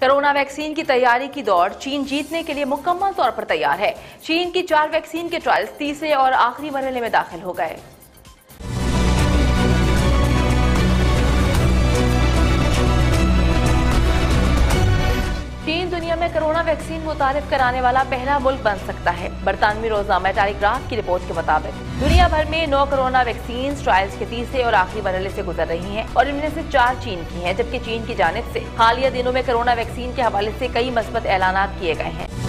Corona vaccine की तैयारी की दौड़ चीन जीतने के लिए मुकम्मल तौर पर तैयार है। चीन की चार वैक्सीन के ट्रायल्स तीसरे और आखिरी मरहले में दाखिल हो गए। दुनिया में कोरोना वैक्सीन मुतारफ कराने वाला पहला मुल्क बन सकता है। बरतानवी रोजामा टेलीग्राफ की रिपोर्ट के मुताबिक। दुनिया भर में नौ कोरोना वैक्सीन ट्रायल्स के तीसरे और आखिरी मरहले से गुजर रही हैं और इनमें से चार चीन की हैं, जबकि चीन की जानब से हालिया दिनों में कोरोना वैक्सीन के हवाले ऐसी कई मस्बत ऐलान किए गए हैं।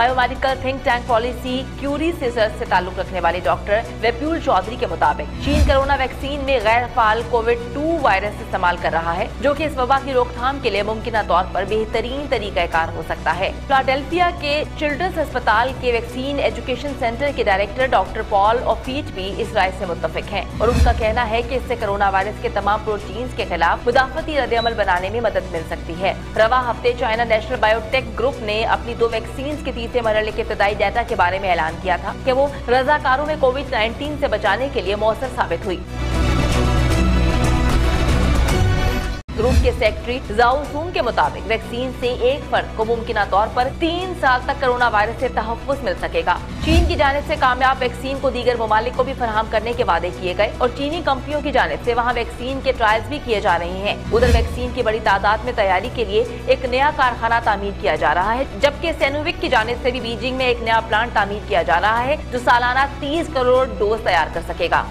Biomedical think tank policy cure research से ताल्लुक रखने वाले डॉक्टर वेप्यूल चौधरी के मुताबिक चीन कोरोना वैक्सीन में गैर फाल कोविड टू वायरस इस्तेमाल कर रहा है, जो कि इस वबा की रोकथाम के लिए मुमकिन तौर पर बेहतरीन तरीका कार हो सकता है। फिलाडेल्फिया के चिल्ड्रंस अस्पताल के वैक्सीन एजुकेशन सेंटर के डायरेक्टर डॉक्टर पॉल ऑफीट भी इस राय ऐसी मुतफिक है और उनका कहना है की इससे कोरोना वायरस के तमाम प्रोटीन के खिलाफ मुदाफती रद्दमल बनाने में मदद मिल सकती है। रवा हफ़्ते चाइना नेशनल बायोटेक ग्रुप ने अपनी दो वैक्सीन के तीसरे मरहले के इब्तदाई डाटा के बारे में ऐलान किया था कि वो रजाकारों में कोविड 19 से बचाने के लिए मौसर साबित हुई। ग्रुप के सेक्रेटरी जाओ सूंग के मुताबिक वैक्सीन से एक फर्द को मुमकिन तौर पर तीन साल तक कोरोना वायरस से तहफ़ मिल सकेगा। चीन की जानब से कामयाब वैक्सीन को दीगर ममालिक को भी फराहम करने के वादे किए गए और चीनी कंपनियों की जानब से वहाँ वैक्सीन के ट्रायल्स भी किए जा रहे हैं। उधर वैक्सीन की बड़ी तादाद में तैयारी के लिए एक नया कारखाना तामीर किया जा रहा है, जबकि सेनोविक की जानब से भी बीजिंग में एक नया प्लांट तामीर किया जा रहा है, जो सालाना तीस करोड़ डोज तैयार कर सकेगा।